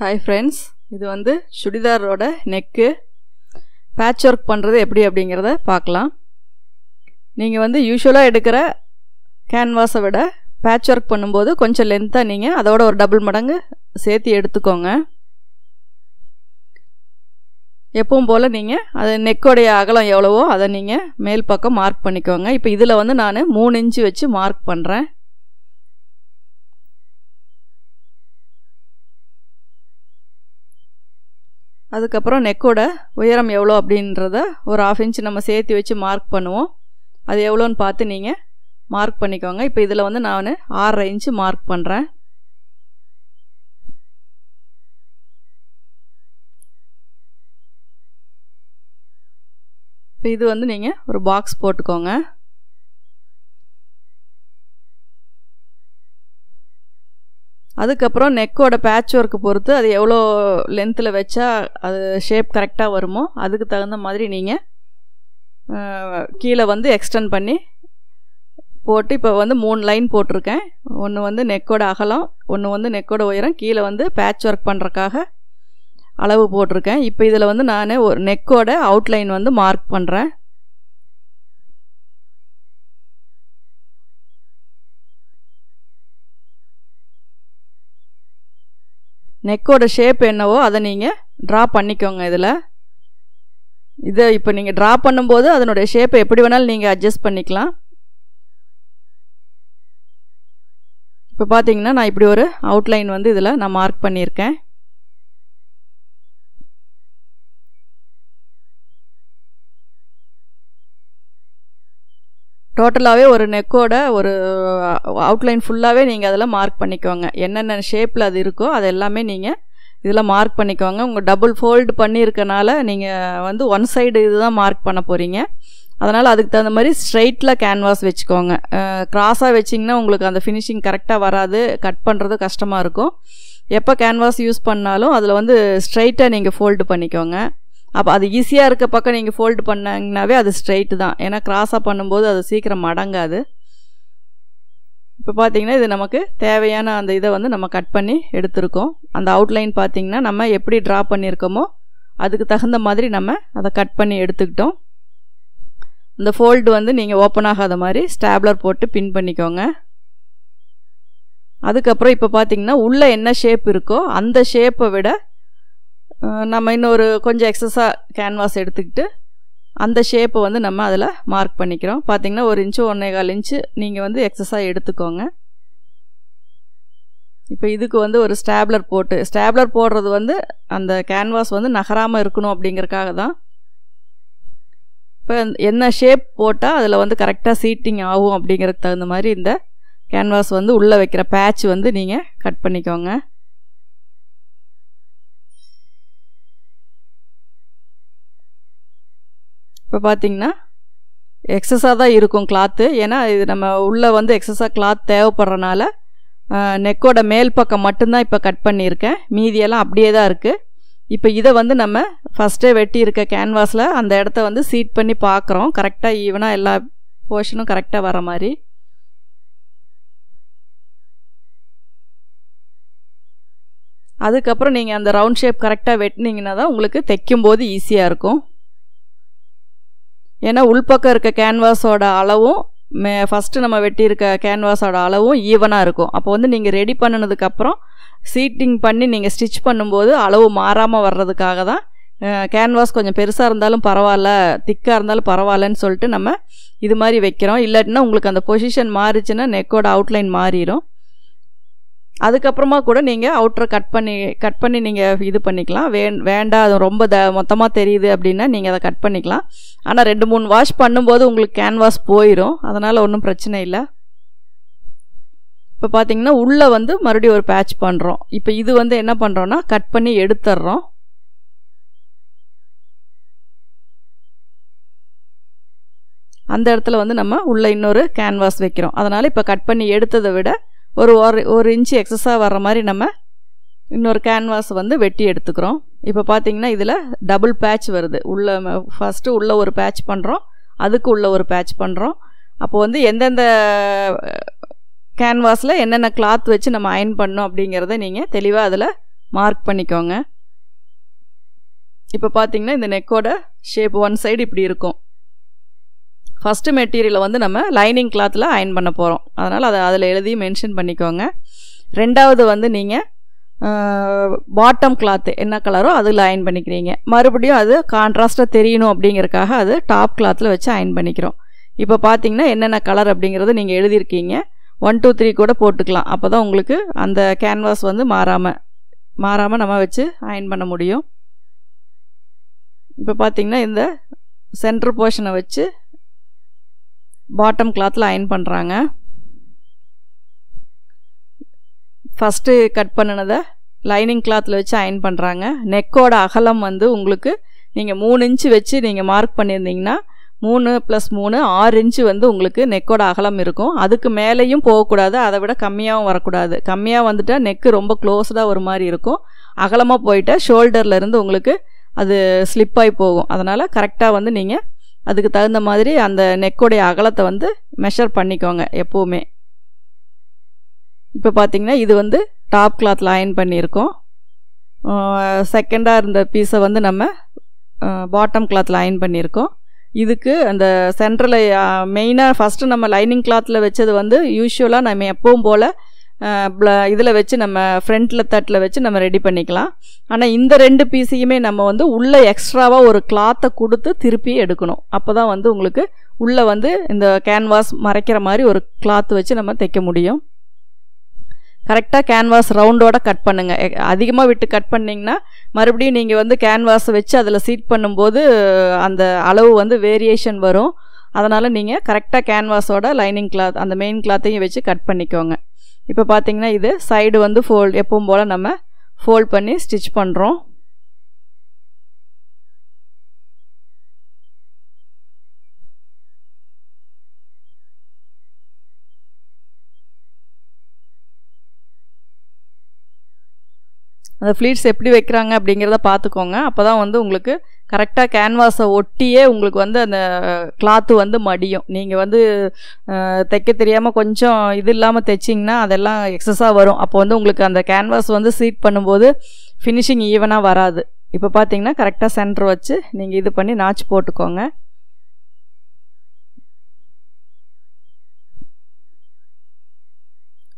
Hi friends இது வந்து சுடிதாரோட neck patch work பண்ணுறது எப்படி அப்படிங்கிறத பார்க்கலாம். நீங்கள் வந்து யூஸ்வலாக எடுக்கிற கேன்வாஸை விட பேட்ச் ஒர்க் பண்ணும்போது கொஞ்சம் லென்த்தாக நீங்கள் அதோட ஒரு டபுள் மடங்கு சேர்த்து எடுத்துக்கோங்க. எப்பவும் போல் நீங்கள் அது நெக்கோடைய அகலம் எவ்வளவோ அதை நீங்கள் மேல் பக்கம் மார்க் பண்ணிக்கோங்க. இப்போ இதில் வந்து நான் மூணு இன்ச்சு வச்சு மார்க் பண்ணுறேன் அதுக்கப்புறம் நெக்கோட உயரம் எவ்வளோ அப்படின்றத ஒரு ஆஃப் இன்ச் நம்ம சேர்த்து வச்சு மார்க் பண்ணுவோம். அது எவ்வளோன்னு பார்த்து நீங்கள் மார்க் பண்ணிக்கோங்க. இப்போ இதில் வந்து நான் ஆறரை இன்ச்சு மார்க் பண்ணுறேன் இப்போ இது வந்து நீங்கள் ஒரு பாக்ஸ் போட்டுக்கோங்க. அதுக்கப்புறம் நெக்கோட பேட்ச் ஒர்க்கு பொறுத்து அது எவ்வளோ லென்த்தில் வச்சா அது ஷேப் கரெக்டாக வருமோ அதுக்கு தகுந்த மாதிரி நீங்கள் கீழே வந்து எக்ஸ்டெண்ட் பண்ணி போட்டு இப்போ வந்து மூணு லைன் போட்டிருக்கேன். ஒன்று வந்து நெக்கோட அகலம் ஒன்று வந்து நெக்கோட உயரம் கீழே வந்து பேட்ச் ஒர்க் பண்ணுறக்காக அளவு போட்டிருக்கேன். இப்போ இதில் வந்து நான் ஒரு நெக்கோட அவுட்லைன் வந்து மார்க் பண்ணுறேன் நெக்கோட ஷேப் என்னவோ அதை நீங்கள் ட்ரா பண்ணிக்கோங்க இதில். இதை இப்போ நீங்கள் ட்ரா பண்ணும்போது அதனுடைய ஷேப்பை எப்படி வேணாலும் நீங்கள் அட்ஜஸ்ட் பண்ணிக்கலாம். இப்போ பார்த்தீங்கன்னா நான் இப்படி ஒரு அவுட்லைன் வந்து இதில் நான் மார்க் பண்ணியிருக்கேன். டோட்டலாகவே ஒரு நெக்கோட ஒரு அவுட்லைன் ஃபுல்லாகவே நீங்கள் அதில் மார்க் பண்ணிக்கோங்க. என்னென்ன ஷேப்பில் அது இருக்கோ அது எல்லாமே நீங்கள் இதில் மார்க் பண்ணிக்கோங்க. உங்கள் டபுள் ஃபோல்டு பண்ணியிருக்கனால நீங்கள் வந்து ஒன் சைடு இதுதான் மார்க் பண்ண போகிறீங்க அதனால் அதுக்கு தகுந்த மாதிரி ஸ்ட்ரைட்டில் கேன்வாஸ் வச்சுக்கோங்க. க்ராஸாக வச்சிங்கன்னா உங்களுக்கு அந்த ஃபினிஷிங் கரெக்டாக வராது. கட் பண்ணுறது கஷ்டமாக இருக்கும். எப்போ கேன்வாஸ் யூஸ் பண்ணாலும் அதில் வந்து ஸ்ட்ரைட்டாக நீங்கள் ஃபோல்டு பண்ணிக்கோங்க. அப்போ அது ஈஸியாக இருக்க பக்கம் நீங்கள் ஃபோல்டு பண்ணிங்கனாவே அது ஸ்ட்ரைட்டு தான். ஏன்னா க்ராஸாக பண்ணும்போது அது சீக்கிரம் மடங்காது. இப்போ பார்த்தீங்கன்னா இது நமக்கு தேவையான அந்த இதை வந்து நம்ம கட் பண்ணி எடுத்திருக்கோம். அந்த அவுட்லைன் பார்த்திங்கன்னா நம்ம எப்படி ட்ரா பண்ணியிருக்கோமோ அதுக்கு தகுந்த மாதிரி நம்ம அதை கட் பண்ணி எடுத்துக்கிட்டோம். இந்த ஃபோல்டு வந்து நீங்கள் ஓப்பன் ஆகாத மாதிரி ஸ்டாப்லர் போட்டு பின் பண்ணிக்கோங்க. அதுக்கப்புறம் இப்போ பார்த்தீங்கன்னா உள்ளே என்ன ஷேப் இருக்கோ அந்த ஷேப்பை விட நம்ம இன்னொரு கொஞ்சம் எக்ஸஸாக கேன்வாஸ் எடுத்துக்கிட்டு அந்த ஷேப்பை வந்து நம்ம அதில் மார்க் பண்ணிக்கிறோம். பார்த்திங்கன்னா ஒரு இன்ச்சு ஒன்றே கால் இன்ச்சு நீங்கள் வந்து எக்ஸஸாக எடுத்துக்கோங்க. இப்போ இதுக்கு வந்து ஒரு ஸ்டாப்லர் போட்டு ஸ்டாப்லர் போடுறது வந்து அந்த கேன்வாஸ் வந்து நகராமல் இருக்கணும் அப்படிங்கிறக்காக தான். இப்போ என்ன ஷேப் போட்டால் அதில் வந்து கரெக்டாக சீட்டிங் ஆகும் அப்படிங்கிறதுக்கு தகுந்த மாதிரி இந்த கேன்வாஸ் வந்து உள்ளே வைக்கிற பேட்ச் வந்து நீங்கள் கட் பண்ணிக்கோங்க. இப்போ பார்த்தீங்கன்னா எக்ஸஸாக தான் இருக்கும் கிளாத்து ஏன்னா இது நம்ம உள்ளே வந்து எக்ஸஸாக கிளாத் தேவைப்படுறனால நெக்கோட மேல் பக்கம் மட்டும்தான் இப்போ கட் பண்ணியிருக்கேன். மீதியெல்லாம் அப்படியே தான் இருக்குது இப்போ இதை வந்து நம்ம ஃபஸ்ட்டே வெட்டி இருக்க கேன்வாஸில் அந்த இடத்த வந்து சீட் பண்ணி பார்க்குறோம் கரெக்டாக ஈவனாக எல்லா போர்ஷனும் கரெக்டாக வர மாதிரி. அதுக்கப்புறம் நீங்கள் அந்த ரவுண்ட் ஷேப் கரெக்டாக வெட்டினீங்கன்னா தான் உங்களுக்கு தைக்கும்போது ஈஸியாக இருக்கும். ஏன்னா உள்பக்கம் இருக்க கேன்வாஸோட அளவும் மே ஃபஸ்ட்டு நம்ம வெட்டியிருக்க கேன்வாஸோட அளவும் ஈவனாக இருக்கும். அப்போ வந்து நீங்கள் ரெடி பண்ணினதுக்கப்புறம் சீட்டிங் பண்ணி நீங்கள் ஸ்டிச் பண்ணும்போது அளவு மாறாமல் வர்றதுக்காக தான் கேன்வாஸ் கொஞ்சம் பெருசாக இருந்தாலும் பரவாயில்ல திக்காக இருந்தாலும் பரவாயில்லன்னு சொல்லிட்டு நம்ம இது மாதிரி வைக்கிறோம். இல்லாட்டினா உங்களுக்கு அந்த பொசிஷன் மாறிச்சுன்னா நெக்கோட அவுட்லைன் மாறிடும் அதுக்கப்புறமா கூட நீங்கள் அவுட்ரை கட் பண்ணி கட் பண்ணி நீங்கள் இது பண்ணிக்கலாம். வே வேண்டாம் அது ரொம்ப த மொத்தமாக தெரியுது அப்படின்னா நீங்கள் அதை கட் பண்ணிக்கலாம். ஆனால் ரெண்டு மூணு வாஷ் பண்ணும்போது உங்களுக்கு கேன்வாஸ் போயிடும் அதனால் ஒன்றும் பிரச்சனை இல்லை. இப்போ பார்த்தீங்கன்னா உள்ளே வந்து மறுபடியும் ஒரு பேட்ச் பண்ணுறோம் இப்போ இது வந்து என்ன பண்ணுறோன்னா கட் பண்ணி எடுத்துட்றோம் அந்த இடத்துல வந்து நம்ம உள்ளே இன்னொரு கேன்வாஸ் வைக்கிறோம். அதனால் இப்போ கட் பண்ணி எடுத்ததை விட ஒரு ஒரு ஒரு இன்ச்சு எக்ஸஸாக வர்ற மாதிரி நம்ம இன்னொரு கேன்வாஸ் வந்து வெட்டி எடுத்துக்கிறோம். இப்போ பார்த்தீங்கன்னா இதில் டபுள் பேட்ச் வருது. உள்ளே ஃபஸ்ட்டு உள்ளே ஒரு பேட்ச் பண்ணுறோம் அதுக்கு உள்ளே ஒரு பேட்ச் பண்ணுறோம் அப்போ வந்து எந்தெந்த கேன்வாஸில் என்னென்ன கிளாத் வச்சு நம்ம அயன் பண்ணோம் அப்படிங்கிறத நீங்கள் தெளிவாக அதில் மார்க் பண்ணிக்கோங்க. இப்போ பார்த்தீங்கன்னா இந்த நெக்கோட ஷேப் ஒன் சைடு இப்படி இருக்கும். ஃபஸ்ட்டு மெட்டீரியலை வந்து நம்ம லைனிங் கிளாத்தில் அயன் பண்ண போகிறோம் அதனால் அதை அதில் எழுதி மென்ஷன் பண்ணிக்கோங்க. ரெண்டாவது வந்து நீங்கள் பாட்டம் கிளாத்து என்ன கலரோ அதில் அயன் பண்ணிக்கிறீங்க. மறுபடியும் அது கான்ட்ராஸ்ட்டாக தெரியணும் அப்படிங்கிறக்காக அது டாப் கிளாத்தில் வச்சு அயன் பண்ணிக்கிறோம். இப்போ பார்த்தீங்கன்னா என்னென்ன கலர் அப்படிங்கிறத நீங்கள் எழுதியிருக்கீங்க. ஒன் டூ த்ரீ கூட போட்டுக்கலாம். அப்போ தான் உங்களுக்கு அந்த கேன்வாஸ் வந்து மாறாமல் மாறாமல் நம்ம வச்சு அயன் பண்ண முடியும். இப்போ பார்த்தீங்கன்னா இந்த சென்ட்ரு போர்ஷனை வச்சு பாட்டம் கிளாத்தில் அயன் பண்ணுறாங்க ஃபஸ்ட்டு கட் பண்ணினதை லைனிங் கிளாத்தில் வச்சு அயன் பண்ணுறாங்க நெக்கோட அகலம் வந்து உங்களுக்கு நீங்கள் மூணு இன்ச்சு வச்சு நீங்கள் மார்க் பண்ணியிருந்தீங்கன்னா மூணு ப்ளஸ் மூணு ஆறு இன்ச்சு வந்து உங்களுக்கு நெக்கோட அகலம் இருக்கும். அதுக்கு மேலேயும் போகக்கூடாது அதை விட கம்மியாகவும் வரக்கூடாது. கம்மியாக வந்துட்டால் நெக்கு ரொம்ப க்ளோஸ்டாக ஒரு மாதிரி இருக்கும். அகலமாக போயிட்டால் ஷோல்டர்லேருந்து உங்களுக்கு அது ஸ்லிப்பாகி போகும். அதனால் கரெக்டாக வந்து நீங்கள் அதுக்கு தகுந்த மாதிரி அந்த நெக்கோடைய அகலத்தை வந்து மெஷர் பண்ணிக்கோங்க எப்போவுமே. இப்போ பார்த்தீங்கன்னா இது வந்து டாப் கிளாத்தில் அயன் பண்ணியிருக்கோம். செகண்டாக இருந்த பீஸை வந்து நம்ம பாட்டம் கிளாத்தில் அயன் பண்ணியிருக்கோம். இதுக்கு அந்த சென்ட்ரலை மெயினாக ஃபஸ்ட்டு நம்ம லைனிங் கிளாத்தில் வச்சது வந்து யூஸ்வலாக நம்ம எப்பவும் போல் இதில் வச்சு நம்ம ஃப்ரண்ட்டில் தட்டில் வச்சு நம்ம ரெடி பண்ணிக்கலாம். ஆனால் இந்த ரெண்டு பீஸையுமே நம்ம வந்து உள்ளே எக்ஸ்ட்ராவாக ஒரு கிளாத்தை கொடுத்து திருப்பி எடுக்கணும். அப்போ தான் வந்து உங்களுக்கு உள்ளே வந்து இந்த கேன்வாஸ் மறைக்கிற மாதிரி ஒரு கிளாத் வச்சு நம்ம தைக்க முடியும். கரெக்டாக கேன்வாஸ் ரவுண்டோட கட் பண்ணுங்கள் அதிகமாக விட்டு கட் பண்ணிங்கன்னா மறுபடியும் நீங்கள் வந்து கேன்வாஸை வச்சு அதில் சீட் பண்ணும்போது அந்த அளவு வந்து வேரியேஷன் வரும். அதனால் நீங்கள் கரெக்டாக கேன்வாஸோட லைனிங் கிளாத் அந்த மெயின் கிளாத்தையும் வச்சு கட் பண்ணிக்கோங்க. இப்போ பார்த்தீங்கன்னா இது சைடு வந்து ஃபோல்ட் எப்பவும் போல் நம்ம ஃபோல்ட் பண்ணி ஸ்டிச் பண்ணுறோம் அந்த ஃப்ளீட்ஸ் எப்படி வைக்கிறாங்க அப்படிங்கிறத பார்த்துக்கோங்க அப்போ தான் வந்து உங்களுக்கு கரெக்டாக கேன்வாஸை ஒட்டியே உங்களுக்கு வந்து அந்த கிளாத்து வந்து மடியும். நீங்கள் வந்து தைக்க தெரியாமல் கொஞ்சம் இது இல்லாமல் தைச்சிங்கன்னா அதெல்லாம் எக்ஸஸாக வரும். அப்போ வந்து உங்களுக்கு அந்த கேன்வாஸ் வந்து சீட் பண்ணும்போது ஃபினிஷிங் ஈவனாக வராது. இப்போ பார்த்தீங்கன்னா கரெக்டாக சென்டர் வச்சு நீங்கள் இது பண்ணி நாச்சு போட்டுக்கோங்க.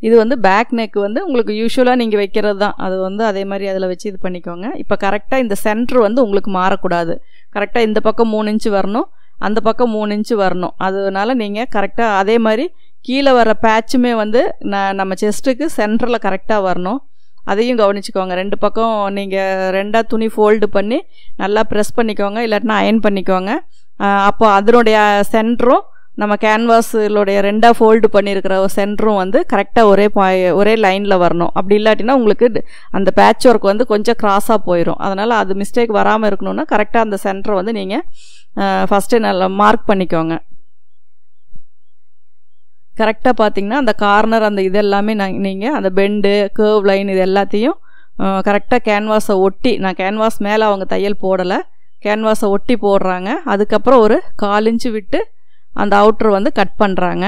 இது வந்து பேக் நெக் வந்து உங்களுக்கு யூஸ்வலாக நீங்கள் வைக்கிறது தான் அது வந்து அதே மாதிரி அதில் வச்சு இது பண்ணிக்கோங்க. இப்போ கரெக்டாக இந்த சென்ட்ரு வந்து உங்களுக்கு மாறக்கூடாது. கரெக்டாக இந்த பக்கம் மூணு இன்ச்சு வரணும் அந்த பக்கம் மூணு இன்ச்சு வரணும். அதனால நீங்கள் கரெக்டாக அதே மாதிரி கீழே வர பேட்சுமே வந்து ந நம்ம செஸ்ட்டுக்கு சென்டரில் கரெக்டாக வரணும். அதையும் கவனிச்சுக்கோங்க. ரெண்டு பக்கம் நீங்கள் ரெண்டாக துணி ஃபோல்டு பண்ணி நல்லா ப்ரெஸ் பண்ணிக்கோங்க. இல்லாட்டினா அயன் பண்ணிக்கோங்க. அப்போ அதனுடைய சென்டரும் நம்ம கேன்வாஸுடைய ரெண்டாக ஃபோல்டு பண்ணியிருக்கிற சென்டரும் வந்து கரெக்டாக ஒரே பாய் ஒரே லைனில் வரணும். அப்படி இல்லாட்டினா உங்களுக்கு அந்த பேட்ச் ஒர்க் வந்து கொஞ்சம் க்ராஸாக போயிடும் அதனால் அது மிஸ்டேக் வராமல் இருக்கணும்னா கரெக்டாக அந்த சென்டரை வந்து நீங்கள் ஃபஸ்ட்டு நல்லா மார்க் பண்ணிக்கோங்க. கரெக்டாக பார்த்தீங்கன்னா அந்த கார்னர் அந்த இதெல்லாமே நான் நீங்கள் அந்த பெண்டு கேர்வ் லைன் இது எல்லாத்தையும் கரெக்டாக கேன்வாஸை ஒட்டி நான் கேன்வாஸ் மேலே அவங்க தையல் போடலை. கேன்வாஸை ஒட்டி போடுறாங்க. அதுக்கப்புறம் ஒரு கால் இன்ச்சு விட்டு அந்த அவுட்ரு வந்து கட் பண்ணுறாங்க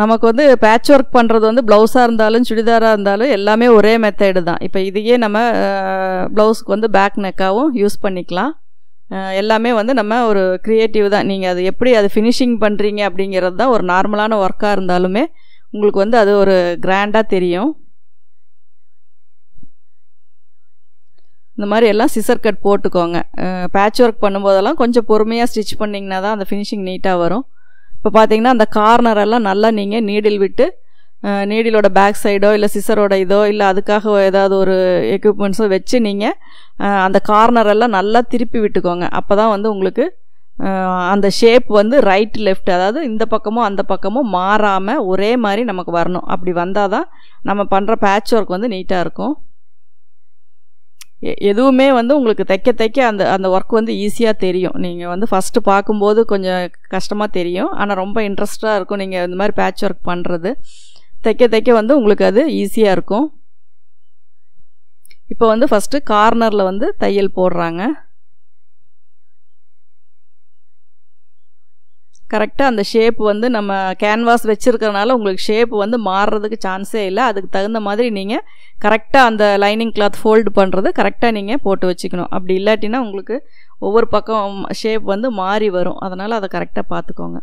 நமக்கு வந்து பேட்ச் ஒர்க் பண்ணுறது வந்து ப்ளவுஸாக இருந்தாலும் சுடிதாராக இருந்தாலும் எல்லாமே ஒரே மெத்தேடு தான். இப்போ இதையே நம்ம ப்ளவுஸுக்கு வந்து பேக் நெக்காகவும் யூஸ் பண்ணிக்கலாம். எல்லாமே வந்து நம்ம ஒரு க்ரியேட்டிவ் தான். நீங்கள் அது எப்படி அது ஃபினிஷிங் பண்ணுறீங்க அப்படிங்கிறது தான் ஒரு நார்மலான ஒர்க்காக இருந்தாலுமே உங்களுக்கு வந்து அது ஒரு கிராண்டாக தெரியும். இந்த மாதிரி எல்லாம் சிசர் கட் போட்டுக்கோங்க. பேட்ச் ஒர்க் பண்ணும்போதெல்லாம் கொஞ்சம் பொறுமையாக ஸ்டிச் பண்ணிங்கன்னா தான் அந்த ஃபினிஷிங் நீட்டாக வரும். இப்போ பார்த்தீங்கன்னா அந்த கார்னர் எல்லாம் நல்லா நீங்கள் நீடில் விட்டு நீடிலோட பேக் சைடோ இல்லை சிசரோட இதோ இல்லை அதுக்காக ஏதாவது ஒரு எக்யூப்மெண்ட்ஸோ வச்சு நீங்கள் அந்த கார்னர் எல்லாம் நல்லா திருப்பி விட்டுக்கோங்க. அப்போ தான் வந்து உங்களுக்கு அந்த ஷேப் வந்து ரைட் லெஃப்ட் அதாவது இந்த பக்கமும் அந்த பக்கமும் மாறாமல் ஒரே மாதிரி நமக்கு வரணும். அப்படி வந்தால் தான் நம்ம பண்ணுற பேட்ச் ஒர்க் வந்து நீட்டாக இருக்கும். எதுவுமே வந்து உங்களுக்கு தைக்க தைக்க அந்த அந்த ஒர்க் வந்து ஈஸியாக தெரியும். நீங்கள் வந்து ஃபஸ்ட்டு பார்க்கும்போது கொஞ்சம் கஷ்டமாக தெரியும். ஆனால் ரொம்ப இன்ட்ரெஸ்டாக இருக்கும் நீங்கள் இந்த மாதிரி பேட்ச் ஒர்க் பண்ணுறது தைக்க தைக்க வந்து உங்களுக்கு அது ஈஸியாக இருக்கும். இப்போ வந்து ஃபஸ்ட்டு கார்னரில் வந்து தையல் போடுறாங்க. கரெக்டாக அந்த ஷேப் வந்து நம்ம கேன்வாஸ் வச்சுருக்கறனால உங்களுக்கு ஷேப் வந்து மாறுறதுக்கு சான்ஸே இல்லை. அதுக்கு தகுந்த மாதிரி நீங்கள் கரெக்டாக அந்த லைனிங் கிளாத் ஃபோல்டு பண்ணுறது கரெக்டாக நீங்கள் போட்டு வச்சுக்கணும். அப்படி இல்லாட்டினா உங்களுக்கு ஒவ்வொரு பக்கம் ஷேப் வந்து மாறி வரும். அதனால் அதை கரெக்டாக பார்த்துக்கோங்க.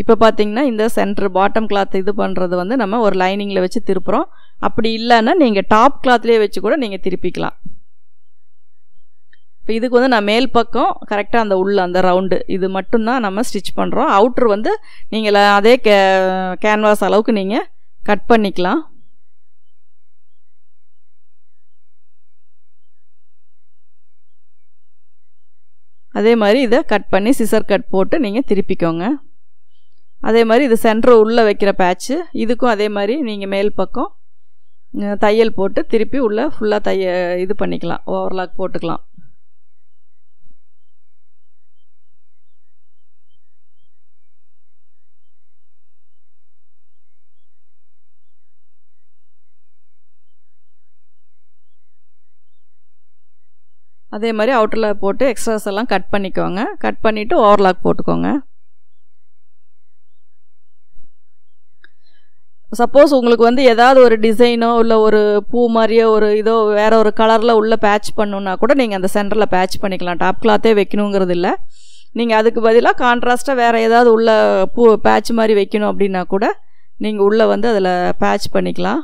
இப்போ பார்த்தீங்கன்னா இந்த சென்டர் பாட்டம் கிளாத் இது பண்ணுறது வந்து நம்ம ஒரு லைனிங்கில் வச்சு திருப்புறோம். அப்படி இல்லைன்னா நீங்கள் டாப் கிளாத்லேயே வச்சு கூட நீங்கள் திருப்பிக்கலாம். இப்போ இதுக்கு வந்து நான் மேல் பக்கம் கரெக்டாக அந்த உள்ள அந்த ரவுண்டு இது மட்டும்தான் நம்ம ஸ்டிச் பண்ணுறோம் அவுட்ரு வந்து நீங்கள் அதே கே கேன்வாஸ் அளவுக்கு நீங்கள் கட் பண்ணிக்கலாம். அதே மாதிரி இதை கட் பண்ணி சிசர் கட் போட்டு நீங்கள் திருப்பிக்கோங்க. அதே மாதிரி இது சென்டர் உள்ளே வைக்கிற பேட்ச்சு இதுக்கும் அதே மாதிரி நீங்கள் மேல் பக்கம் தையல் போட்டு திருப்பி உள்ளே ஃபுல்லாக தைய இது பண்ணிக்கலாம் ஓவர்லாக் போட்டுக்கலாம். அதே மாதிரி அவுட்டரில் போட்டு எக்ஸ்ட்ராஸ் எல்லாம் கட் பண்ணிக்கோங்க. கட் பண்ணிவிட்டு ஓவர்லாக் போட்டுக்கோங்க. சப்போஸ் உங்களுக்கு வந்து ஏதாவது ஒரு டிசைனோ இல்லை ஒரு பூ மாதிரியோ ஒரு இதோ வேறு ஒரு கலரில் உள்ள பேட்ச் பண்ணுன்னா கூட நீங்கள் அந்த சென்டரில் பேட்ச் பண்ணிக்கலாம். டாப் கிளாத்தே வைக்கணுங்கிறது இல்லை. நீங்கள் அதுக்கு பதிலாக கான்ட்ராஸ்ட்டாக வேறு ஏதாவது உள்ள பூ பேட்ச் மாதிரி வைக்கணும் அப்படின்னா கூட நீங்கள் உள்ளே வந்து அதில் பேட்ச் பண்ணிக்கலாம்.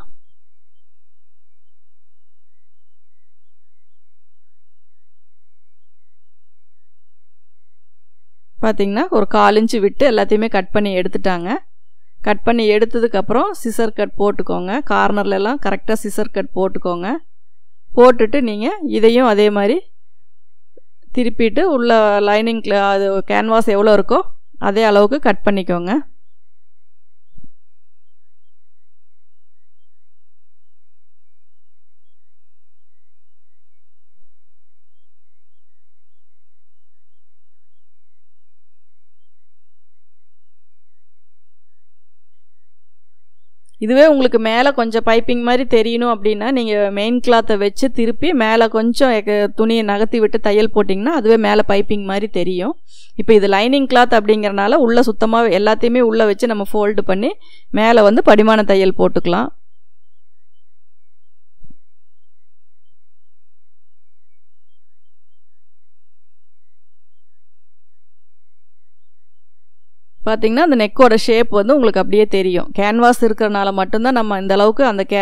பார்த்திங்கன்னா ஒரு கால் இன்ச்சு விட்டு எல்லாத்தையுமே கட் பண்ணி எடுத்துட்டாங்க. கட் பண்ணி எடுத்ததுக்கப்புறம் சிசர் கட் போட்டுக்கோங்க. கார்னர்லலாம் கரெக்டாக சிசர் கட் போட்டுக்கோங்க. போட்டுட்டு நீங்கள் இதையும் அதே மாதிரி திருப்பிட்டு உள்ள லைனிங்கில் அது கேன்வாஸ் எவ்வளோ இருக்கோ அதே அளவுக்கு கட் பண்ணிக்கோங்க. இதுவே உங்களுக்கு மேலே கொஞ்சம் பைப்பிங் மாதிரி தெரியணும் அப்படின்னா நீங்கள் மெயின் கிளாத்தை வச்சு திருப்பி மேலே கொஞ்சம் துணியை நகர்த்தி விட்டு தையல் போட்டிங்கன்னா அதுவே மேலே பைப்பிங் மாதிரி தெரியும். இப்போ இது லைனிங் கிளாத் அப்படிங்கிறனால உள்ளே சுத்தமாக எல்லாத்தையுமே உள்ளே வச்சு நம்ம ஃபோல்டு பண்ணி மேலே வந்து படிமான தையல் போட்டுக்கலாம். பார்த்திங்கன்னா அந்த நெக்கோட ஷேப் வந்து உங்களுக்கு அப்படியே தெரியும். கேன்வாஸ் இருக்கிறனால மட்டும்தான் நம்ம இந்த அளவுக்கு அந்த கே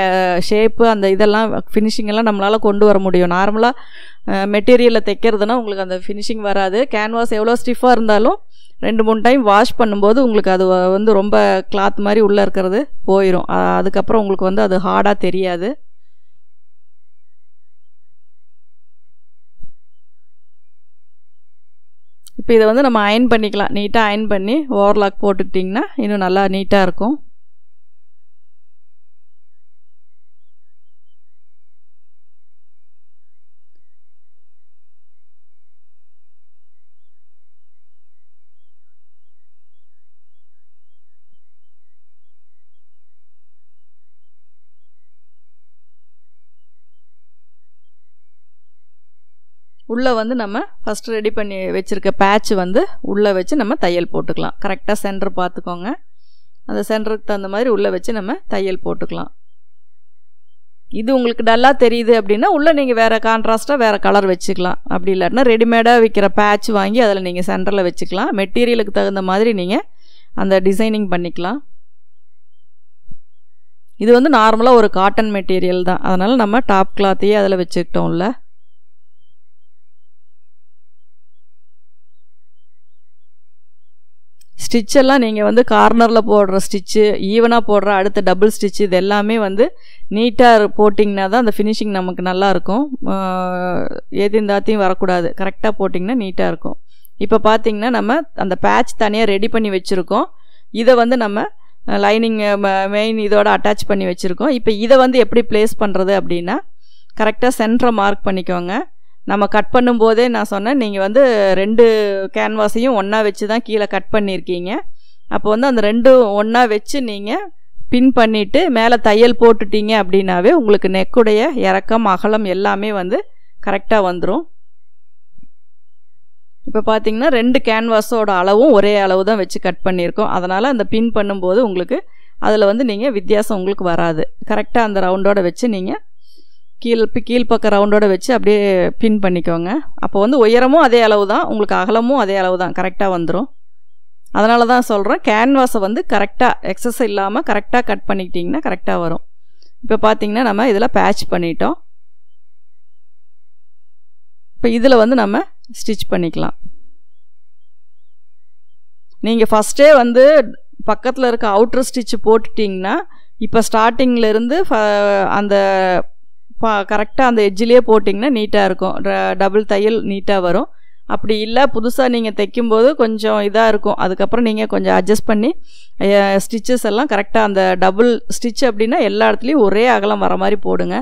ஷேப்பு அந்த இதெல்லாம் ஃபினிஷிங் எல்லாம் நம்மளால் கொண்டு வர முடியும். நார்மலாக மெட்டீரியலில் தைக்கிறதுனா உங்களுக்கு அந்த ஃபினிஷிங் வராது. கேன்வாஸ் எவ்வளோ ஸ்டிஃபாக இருந்தாலும் ரெண்டு மூணு டைம் வாஷ் பண்ணும்போது உங்களுக்கு அது வந்து ரொம்ப கிளாத் மாதிரி உள்ளே இருக்கிறது போயிடும் அதுக்கப்புறம் உங்களுக்கு வந்து அது ஹார்டாக தெரியாது. இப்போ இதை வந்து நம்ம அயன் பண்ணிக்கலாம். நீட்டாக அயன் பண்ணி ஓவர்லாக் போட்டுக்கிட்டிங்கன்னா இன்னும் நல்லா நீட்டாக இருக்கும். உள்ளே வந்து நம்ம ஃபஸ்ட்டு ரெடி பண்ணி வச்சுருக்க பேட்ச் வந்து உள்ளே வச்சு நம்ம தையல் போட்டுக்கலாம். கரெக்டாக சென்டர் பார்த்துக்கோங்க. அந்த சென்டருக்கு தகுந்த மாதிரி உள்ளே வச்சு நம்ம தையல் போட்டுக்கலாம். இது உங்களுக்கு டல்லாக தெரியுது அப்படின்னா உள்ளே நீங்கள் வேறு கான்ட்ராஸ்ட்டாக வேறு கலர் வச்சுக்கலாம். அப்படி இல்லாட்டினா ரெடிமேடாக விற்கிற பேட்ச் வாங்கி அதில் நீங்கள் சென்டரில் வச்சுக்கலாம். மெட்டீரியலுக்கு தகுந்த மாதிரி நீங்கள் அந்த டிசைனிங் பண்ணிக்கலாம். இது வந்து நார்மலாக ஒரு காட்டன் மெட்டீரியல் தான். அதனால் நம்ம டாப் கிளாத்தையே அதில் வச்சுக்கிட்டோம்ல. ஸ்டிச்செல்லாம் நீங்கள் வந்து கார்னரில் போடுற ஸ்டிச்சு ஈவனாக போடுற அடுத்த டபுள் ஸ்டிச் இது எல்லாமே வந்து நீட்டாக போட்டிங்கன்னா தான் அந்த ஃபினிஷிங் நமக்கு நல்லாயிருக்கும் ஏதையும் தாத்தையும் வரக்கூடாது. கரெக்டாக போட்டிங்கன்னா நீட்டாக இருக்கும். இப்போ பார்த்தீங்கன்னா நம்ம அந்த பேட்ச் தனியாக ரெடி பண்ணி வச்சுருக்கோம். இதை வந்து நம்ம லைனிங் மெயின் இதோட அட்டாச் பண்ணி வச்சுருக்கோம். இப்போ இதை வந்து எப்படி ப்ளேஸ் பண்ணுறது அப்படின்னா கரெக்டாக சென்டரை மார்க் பண்ணிக்கோங்க. நம்ம கட் பண்ணும்போதே நான் சொன்னேன் நீங்கள் வந்து ரெண்டு கேன்வாஸையும் ஒன்றா வச்சு தான் கீழே கட் பண்ணியிருக்கீங்க அப்போ வந்து அந்த ரெண்டும் ஒன்றா வச்சு நீங்கள் பின் பண்ணிவிட்டு மேலே தையல் போட்டுட்டீங்க அப்படின்னாவே உங்களுக்கு நெக்குடைய இறக்கம் அகலம் எல்லாமே வந்து கரெக்டாக வந்துடும் இப்போ பார்த்தீங்கன்னா ரெண்டு கேன்வாஸோட அளவும் ஒரே அளவு தான் வச்சு கட் பண்ணியிருக்கோம் அதனால் அந்த பின் பண்ணும்போது உங்களுக்கு அதில் வந்து நீங்கள் வித்தியாசம் உங்களுக்கு வராது. கரெக்டாக அந்த ரவுண்டோட வச்சு நீங்கள் கீழ் கீழ்ப்பக்க ரவுண்டோடு வச்சு அப்படியே பின் பண்ணிக்கோங்க. அப்போ வந்து உயரமும் அதே அளவு தான் உங்களுக்கு அகலமும் அதே அளவு தான் கரெக்டாக வந்துடும் அதனால தான் சொல்கிறேன் கேன்வாஸை வந்து கரெக்டாக எக்ஸஸ் இல்லாமல் கரெக்டாக கட் பண்ணிக்கிட்டிங்கன்னா கரெக்டாக வரும். இப்போ பார்த்தீங்கன்னா நம்ம இதில் பேட்ச் பண்ணிட்டோம். இப்போ இதில் வந்து நம்ம ஸ்டிச் பண்ணிக்கலாம். நீங்கள் ஃபஸ்ட்டே வந்து பக்கத்தில் இருக்க அவுட்ரு ஸ்டிச் போட்டுட்டிங்கன்னா இப்போ ஸ்டார்டிங்லேருந்து அந்த பா கரெக்டாக அந்த எட்ஜிலே போட்டிங்கன்னா நீட்டாக இருக்கும். டபுள் தையல் நீட்டாக வரும். அப்படி இல்லை புதுசாக நீங்கள் தைக்கும்போது கொஞ்சம் இதாக இருக்கும். அதுக்கப்புறம் நீங்கள் கொஞ்சம் அட்ஜஸ்ட் பண்ணி ஸ்டிச்சஸ் எல்லாம் கரெக்டாக அந்த டபுள் ஸ்டிச் அப்படின்னா எல்லா இடத்துலையும் ஒரே அகலம் வர மாதிரி போடுங்க.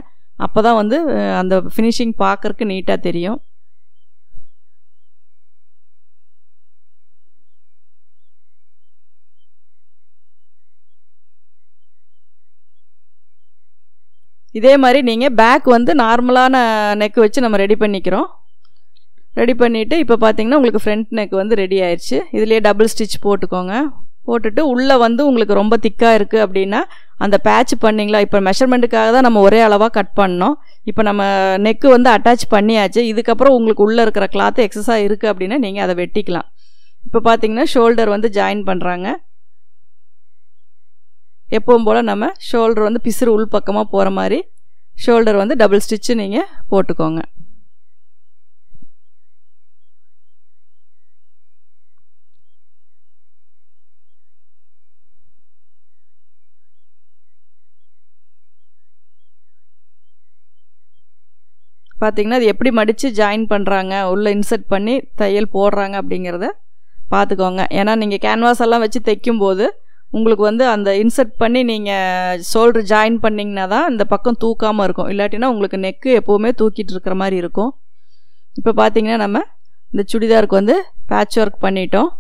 அப்போ தான் வந்து அந்த ஃபினிஷிங் பார்க்குறக்கு நீட்டாக தெரியும். இதே மாதிரி நீங்கள் பேக் வந்து நார்மலான நெக் வச்சு நம்ம ரெடி பண்ணிக்கிறோம். ரெடி பண்ணிவிட்டு இப்போ பார்த்தீங்கன்னா உங்களுக்கு ஃப்ரண்ட் நெக் வந்து ரெடி ஆயிடுச்சு இதுலேயே டபுள் ஸ்டிச் போட்டுக்கோங்க. போட்டுட்டு உள்ளே வந்து உங்களுக்கு ரொம்ப திக்காக இருக்குது அப்படின்னா அந்த பேட்ச் பண்ணிங்களா? இப்போ மெஷர்மெண்ட்டுக்காக தான் நம்ம ஒரே அளவாக கட் பண்ணோம். இப்போ நம்ம நெக்கு வந்து அட்டாச் பண்ணியாச்சு. இதுக்கப்புறம் உங்களுக்கு உள்ளே இருக்கிற கிளாத்து எக்ஸஸாக இருக்குது அப்படின்னா நீங்கள் அதை வெட்டிக்கலாம். இப்போ பார்த்தீங்கன்னா ஷோல்டர் வந்து ஜாயின் பண்ணுறாங்க எப்பவும் போல் நம்ம ஷோல்டர் வந்து பிசுறு உள் பக்கமாக போகிற மாதிரி ஷோல்டர் வந்து டபுள் ஸ்டிச்சு நீங்கள் போட்டுக்கோங்க. பார்த்தீங்கன்னா அது எப்படி மடித்து ஜாயின் பண்ணுறாங்க உள்ளே இன்சர்ட் பண்ணி தையல் போடுறாங்க அப்படிங்கிறத பார்த்துக்கோங்க ஏன்னா நீங்கள் கேன்வாஸ் எல்லாம் வச்சு தைக்கும்போது உங்களுக்கு வந்து அந்த இன்சர்ட் பண்ணி நீங்கள் ஷோல்டர் ஜாயின் பண்ணிங்கன்னா தான் இந்த பக்கம் தூக்காமல் இருக்கும். இல்லாட்டினா உங்களுக்கு நெக்கு எப்போவுமே தூக்கிட்டு இருக்கிற மாதிரி இருக்கும். இப்போ பார்த்தீங்கன்னா நம்ம இந்த சுடிதாருக்கு வந்து பேட்ச் ஒர்க் பண்ணிட்டோம்.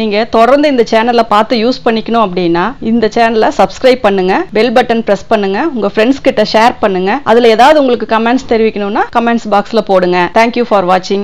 நீங்கள் தொடர்ந்து இந்த சேனலை பார்த்து யூஸ் பண்ணிக்கணும் அப்படின்னா இந்த சேனலை சப்ஸ்கிரைப் பண்ணுங்க பெல் பட்டன் ப்ரெஸ் பண்ணுங்க உங்க ஃப்ரெண்ட்ஸ் கிட்ட ஷேர் பண்ணுங்க. அதில் ஏதாவது உங்களுக்கு கமெண்ட்ஸ் தெரிவிக்கணும்னா கமெண்ட்ஸ் பாக்ஸில் போடுங்க. தேங்க்யூ ஃபார் வாட்சிங்